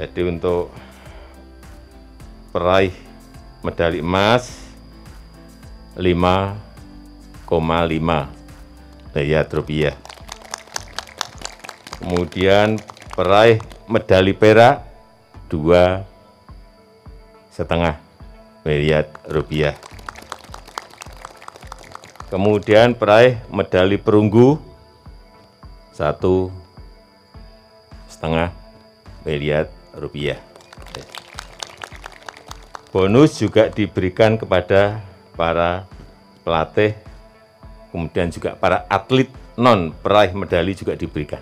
Jadi untuk peraih medali emas 5,5 miliar rupiah. Kemudian peraih medali perak dua setengah miliar rupiah. Kemudian peraih medali perunggu satu setengah miliar rupiah. Bonus juga diberikan kepada para pelatih, kemudian juga para atlet non peraih medali juga diberikan.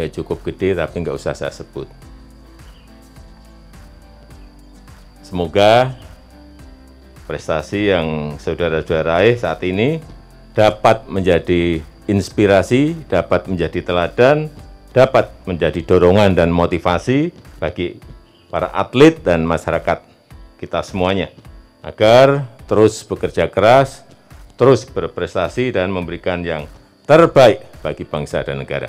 Ya cukup gede tapi nggak usah saya sebut. Semoga prestasi yang saudara-saudara raih saat ini dapat menjadi inspirasi, dapat menjadi teladan, dapat menjadi dorongan dan motivasi bagi para atlet dan masyarakat kita semuanya agar terus bekerja keras, terus berprestasi dan memberikan yang terbaik bagi bangsa dan negara.